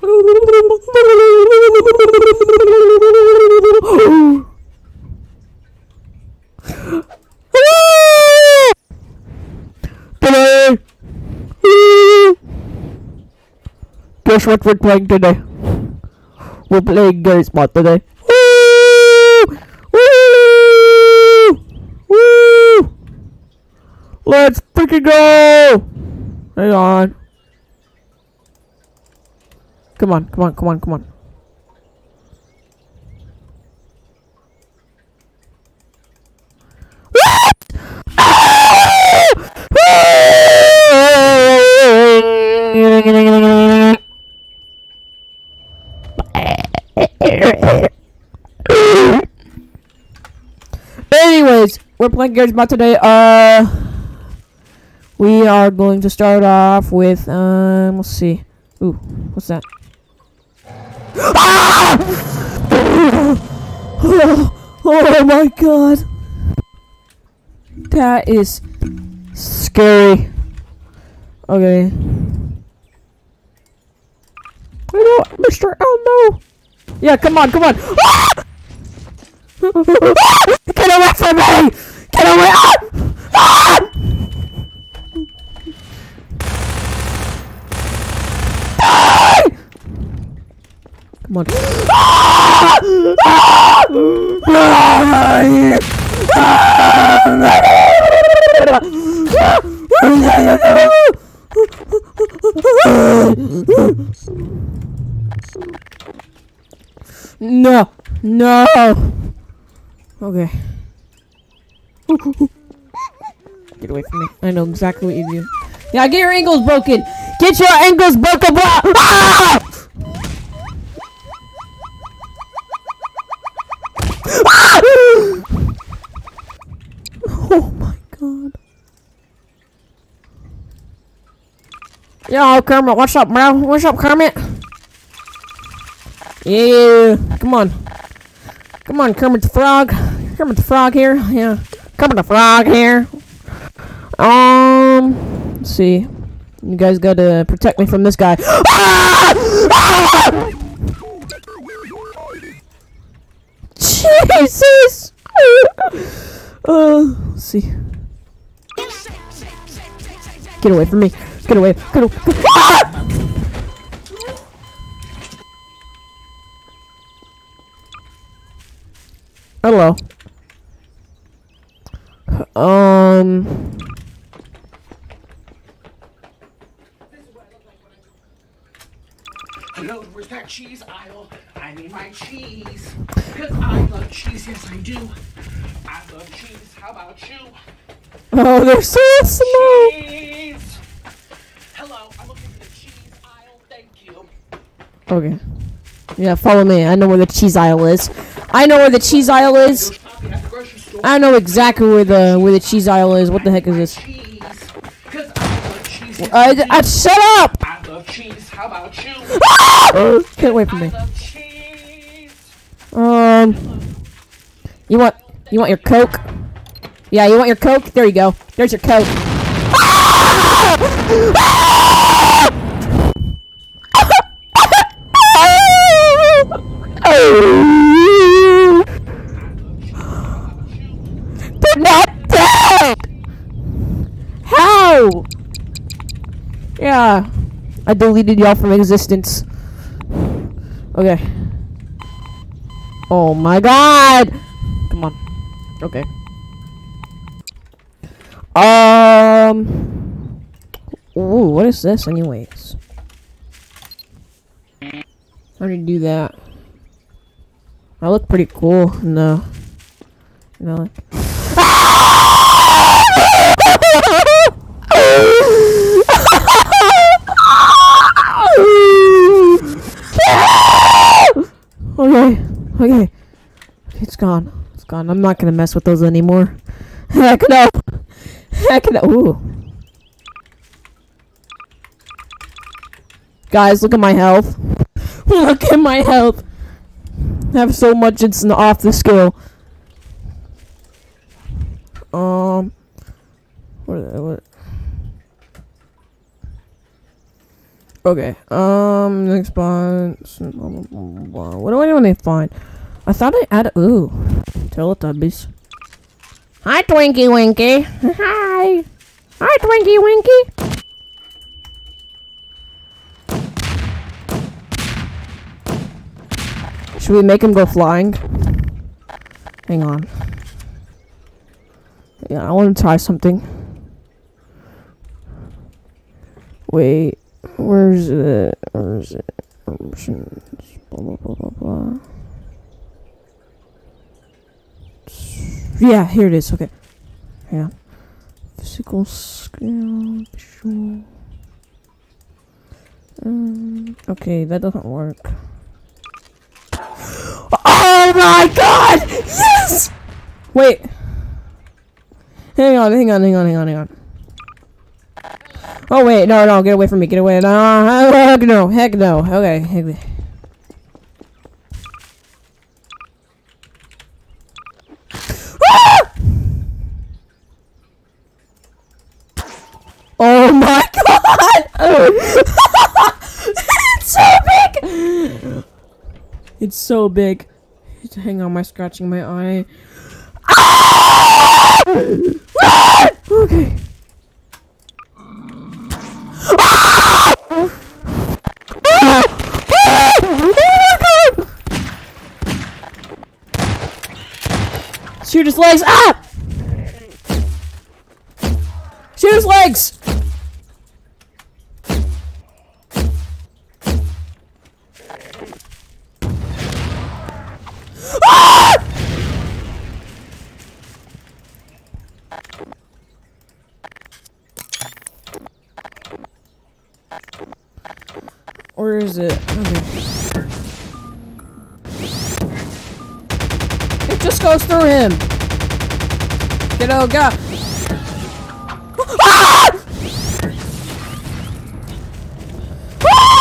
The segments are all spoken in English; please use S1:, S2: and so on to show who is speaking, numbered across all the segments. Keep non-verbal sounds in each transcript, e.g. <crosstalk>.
S1: Today! Guess what we're playing today? We're playing Garry's Mod today. Let's freaking go! Hang on. Come on, come on, come on, come on. Anyways, we're playing Garry's Mod today. Uh, we are going to start off with um. Let's see. Ooh, what's that? Ah! oh, oh my god, that is scary. Okay. Know, Mr. Elmo. Yeah, come on, come on. Ah! <laughs> Get away from me! Get away! Ah! Die! Come on. No, no. Okay. Get away from me. I know exactly what you do. Yeah, get your ankles broken. Get your ankles broken. bro-! Ah! Yo, Kermit, what's up, bro? What's up, Kermit? Yeah, come on. Come on, Kermit the Frog. Kermit the Frog here. Yeah. Kermit the Frog here. Um, let's see. You guys gotta protect me from this guy. Jesus! uh, let's see. Get away from me. Get away. Get away. Ah! Hello. Um.
S2: Hello, where's that cheese aisle? I need my cheese. Because I love cheese, yes I do. I love cheese, how about you?
S1: Oh, they're so slow.
S2: Cheese!
S1: Okay. Yeah, follow me. I know where the cheese aisle is. I know where the cheese aisle is. I know exactly where the where the cheese aisle is. What the heck is this?
S2: I
S1: I, shut up! <laughs>
S2: I love cheese, how about you?
S1: Away from
S2: I
S1: me. Um. You want you want your coke? Yeah, you want your coke? There you go. There's your coke. <laughs> They're not dead! How? Yeah. I deleted y'all from existence. Okay. Oh my god! Come on. Okay. Um. Ooh, what is this, anyways? How do you do that? I look pretty cool. No. No. <laughs> Okay, okay. It's gone. It's gone. I'm not gonna mess with those anymore. <laughs> Heck no. Heck no. Ooh. Guys, look at my health. <laughs> Look at my health. Have so much it's off the scale. Um. What? What? Okay. Um. Next blah. What do I want to find? I thought I added. Ooh. Teletubbies. Hi, Tinky Winky. <laughs> Hi. Hi, Tinky Winky. Should we make him go flying? Hang on. Yeah, I want to try something. Wait, where's it? Where's it? Options. Blah blah blah blah. Yeah, here it is. Okay. Yeah. Physical skill. Um, okay, that doesn't work. Oh my god! Yes! Wait. Hang on, hang on, hang on, hang on, hang on. Oh wait, no, no, get away from me, get away. No, heck no, heck no. Okay, heck no. Ah! Oh my <laughs> god! it's so big! It's so big. Hang on, my scratching my eye. Okay. Shoot his legs! Ah! Shoot his legs! Where is it? Okay. It just goes through him. Get out, go. Ah! Ah!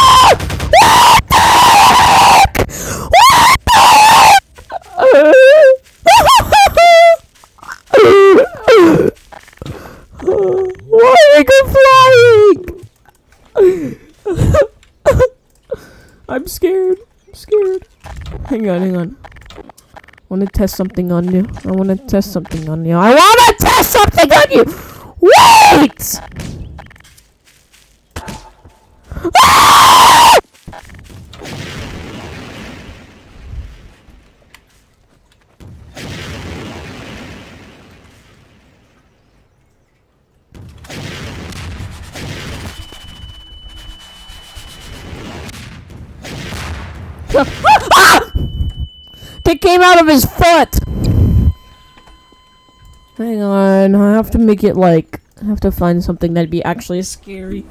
S1: Why are you flying? I'm scared. I'm scared. Hang on, hang on. I want to test something on you. I want to test something on you. I want to test something on you. Wait! It came out of his foot. Hang on, I have to make it like I have to find something that'd be actually scary.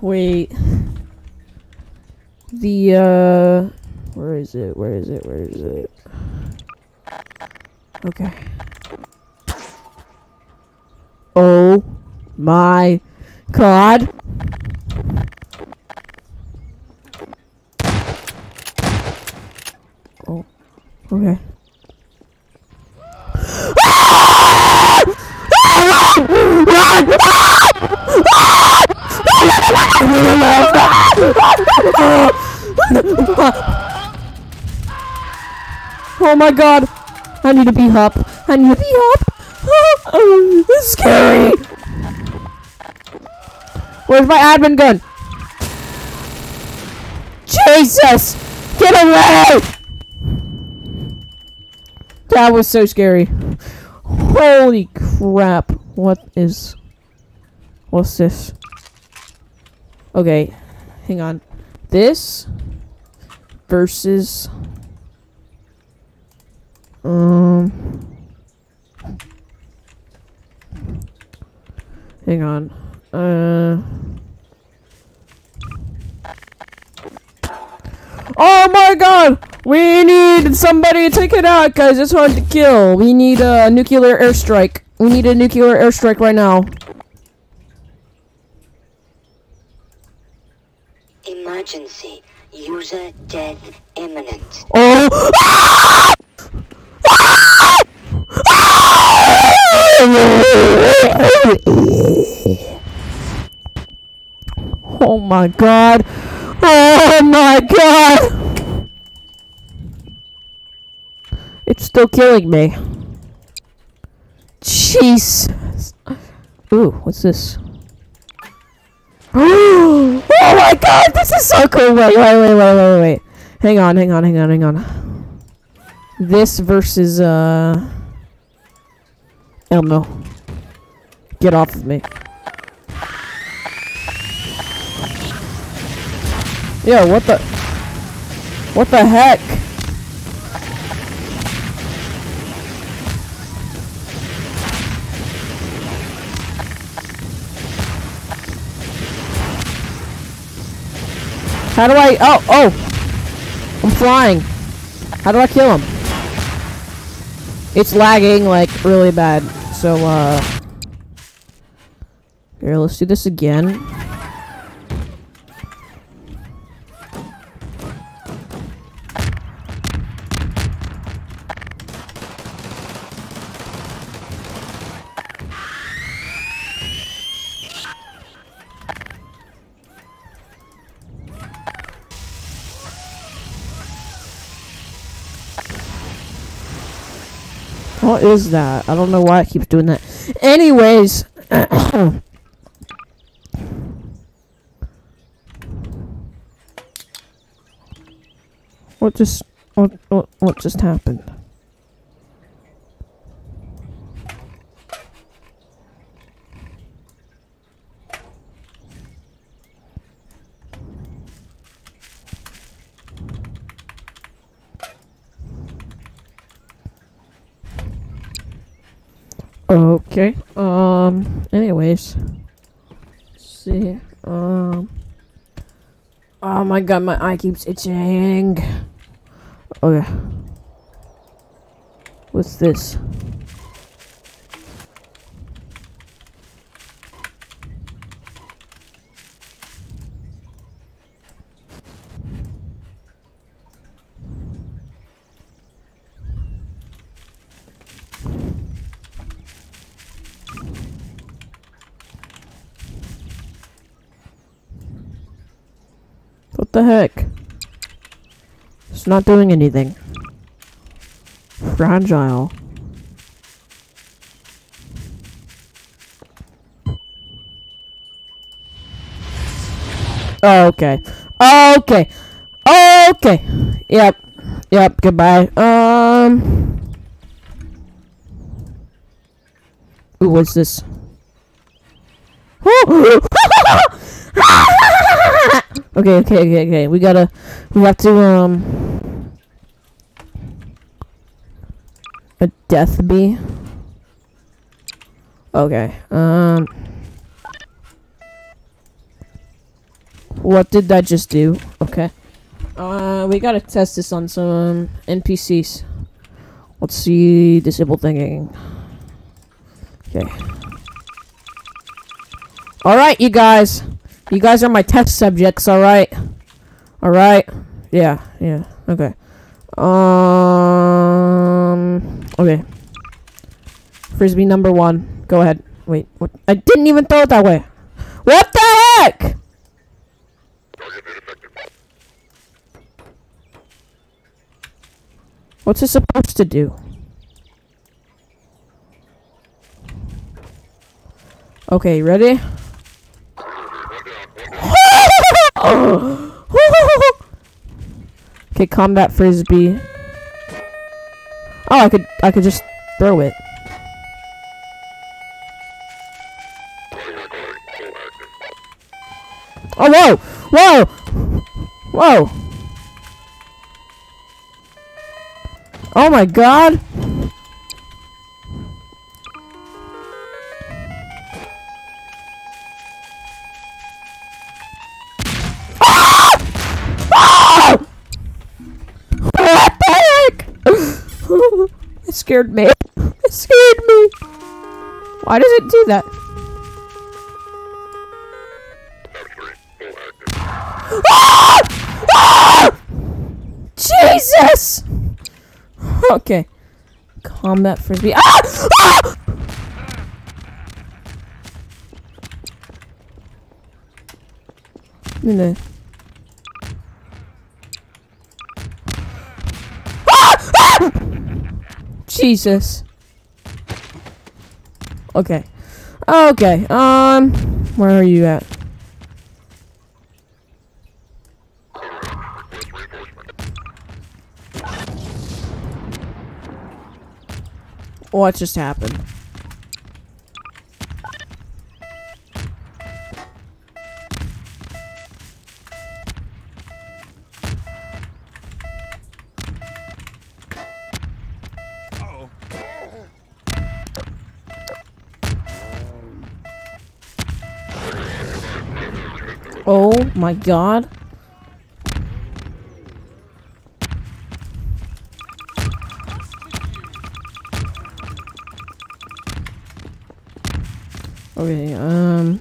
S1: Wait. The uh where is it? Where is it? Where is it? Okay. Oh my god. Okay. Oh my god! I need to be up. I need to be up. Oh, this is scary. Where's my admin gun? Jesus! Get away! That was so scary. Holy crap. What is... What's this? Okay. Hang on. This... Versus... Um... Hang on. Uh... Oh my god! We need somebody to take it out, guys. It's hard to kill. We need a nuclear airstrike. We need a nuclear airstrike right now.
S3: Emergency. User death imminent.
S1: Oh! <laughs> Oh my god. Oh my god. It's still killing me. Jeez. Ooh, what's this? <gasps> oh my god, this is so cool. Wait, wait, wait, wait, wait, wait. Hang on, hang on, hang on, hang on. This versus, uh... Know. Get off of me. Yo, what the... What the heck? How do I... Oh, oh! I'm flying. How do I kill him? It's lagging, like, really bad. So, uh... Here, let's do this again. What is that? I don't know why it keeps doing that. Anyways. <coughs> what just what, what what just happened? Okay. Um. Anyways. Let's see. Um. Oh my god, my eye keeps itching. Okay. What's this? The heck? It's not doing anything. Fragile. Okay. Okay. Okay. Yep. Yep. Goodbye. Um. Ooh, what's this? <gasps> <gasps> okay, okay, okay, okay. We gotta. We have to, um. A death bee. Okay. Um. What did that just do? Okay. Uh, we gotta test this on some NPCs. Let's see. Disable thinking. Okay. Alright, you guys. You guys are my test subjects, alright? Alright? Yeah, yeah, okay. Um. Okay. Frisbee number one. Go ahead. Wait, what? I didn't even throw it that way. What the heck? What's it supposed to do? Okay, ready? Okay, combat frisbee. Oh, I could I could just throw it. Oh, whoa! Whoa! Whoa! Oh my god! Scared me. <laughs> It scared me. Why does it do that? <gasps> Ah! Ah! Jesus! Okay. Combat frisbee. Ah! Ah! In there. Ah! Ah! Jesus. Okay. Okay. Um, where are you at? What just happened? Oh my god. Okay, um.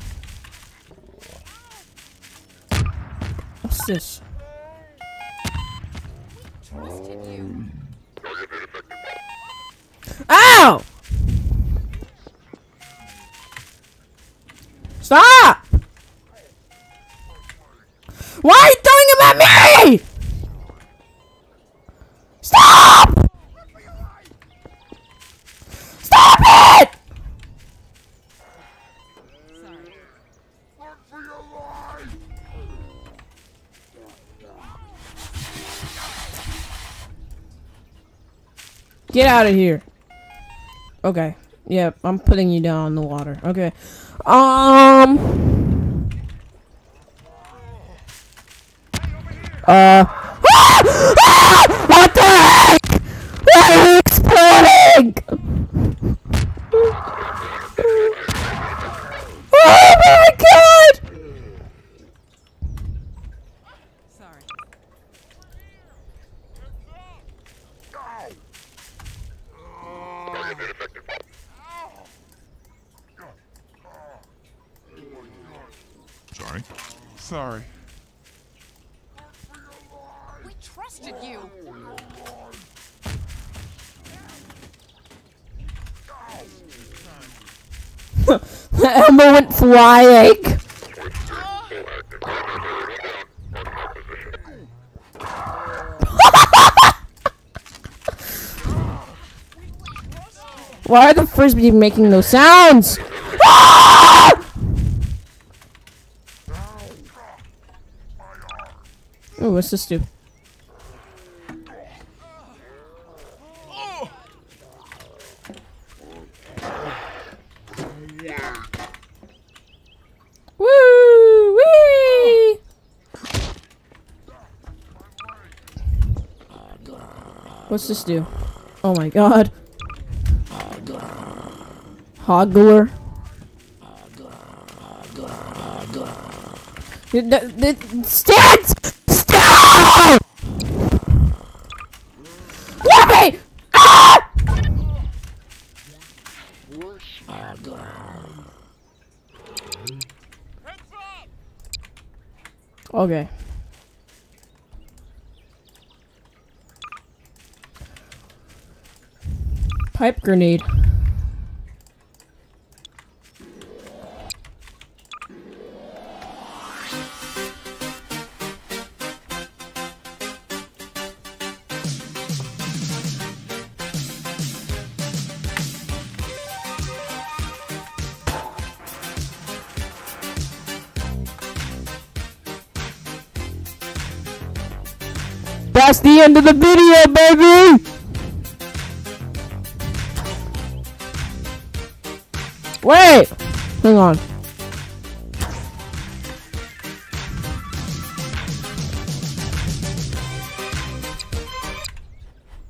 S1: Get out of here. Okay. Yep, I'm putting you down in the water. Okay. Um. Uh. <gasps> Ah! What the heck? Are you exploding? Oh my god!
S4: Sorry.
S5: Sorry. Sorry.
S4: We trusted you.
S1: The Emma. <laughs> Why are the frisbee making those sounds? <laughs> Oh, what's this do? What's this do? Oh my god. The- Stand! Stop! Let! Ah! Okay. Pipe grenade. That's the end of the video, baby! Wait! Hang on.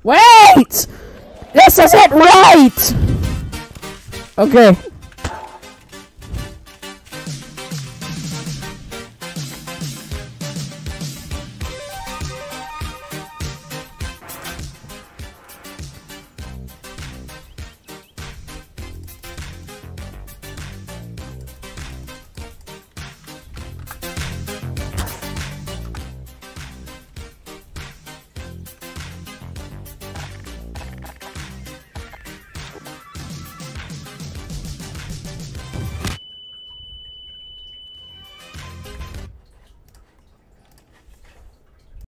S1: Wait! This isn't right! Okay,